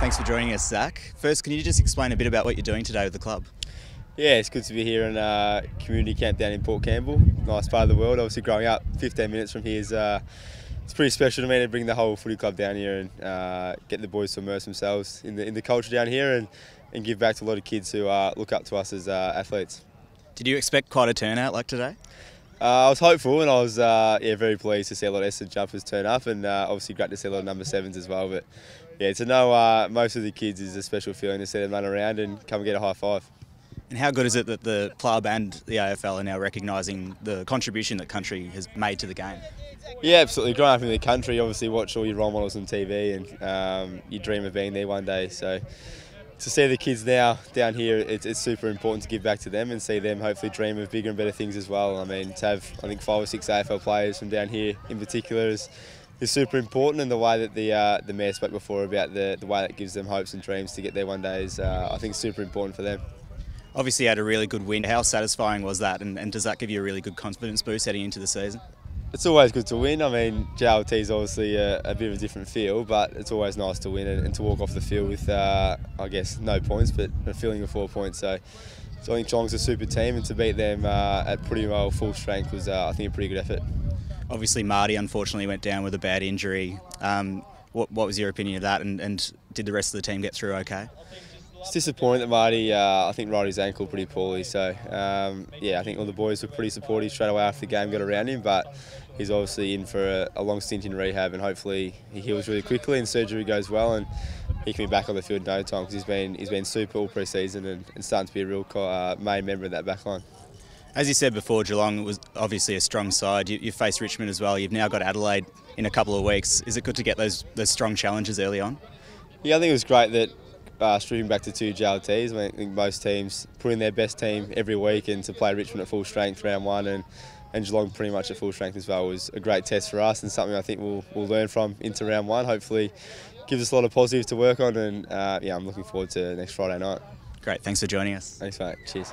Thanks for joining us, Zach. First, can you just explain a bit about what you're doing today with the club? Yeah, it's good to be here in uh, community camp down in Port Campbell. Nice part of the world. Obviously, growing up 15 minutes from here is uh, it's pretty special to me to bring the whole footy club down here and uh, get the boys to immerse themselves in the in the culture down here and, and give back to a lot of kids who uh, look up to us as uh, athletes. Did you expect quite a turnout like today? Uh, I was hopeful and I was uh, yeah very pleased to see a lot of Essendon jumpers turn up and uh, obviously great to see a lot of number sevens as well. But yeah, to know uh, most of the kids is a special feeling to see them run around and come and get a high five. And how good is it that the club and the AFL are now recognising the contribution that country has made to the game? Yeah, absolutely. Growing up in the country, obviously watch all your role models on TV and um, you dream of being there one day. So to see the kids now down here, it's, it's, super important to give back to them and see them hopefully dream of bigger and better things as well. I mean, to have I think five or six AFL players from down here in particular is is super important, and the way that the uh, the mayor spoke before about the the way that gives them hopes and dreams to get there one day is uh, I think super important for them. Obviously, you had a really good win. How satisfying was that, and, and does that give you a really good confidence boost heading into the season? It's always good to win. I mean, JLT is obviously a, a, bit of a different feel, but it's always nice to win and, and to walk off the field with, uh, I guess, no points, but a feeling of four points. So, so I think Geelong's a super team, and to beat them uh, at pretty well full strength was, uh, I think, a pretty good effort. Obviously, Marty unfortunately went down with a bad injury. Um, what, what was your opinion of that, and, and did the rest of the team get through okay? It's disappointing that Marty, uh, I think, rode his ankle pretty poorly. So, um, yeah, I think all the boys were pretty supportive straight away after the game got around him. But he's obviously in for a, a long stint in rehab, and hopefully he heals really quickly and surgery goes well, and he can be back on the field in no time because he's been he's been super all pre-season and, and starting to be a real uh, main member of that back line. As you said before, Geelong was obviously a strong side. You, you faced Richmond as well. You've now got Adelaide in a couple of weeks. Is it good to get those those strong challenges early on? Yeah, I think it was great that uh, stripping back to two JLTs. I think most teams put in their best team every week, and to play Richmond at full strength round one and and Geelong pretty much at full strength as well was a great test for us and something I think we'll, we'll learn from into round one. Hopefully, gives us a lot of positives to work on, and uh, yeah, I'm looking forward to next Friday night. Great, thanks for joining us. Thanks, mate. Cheers.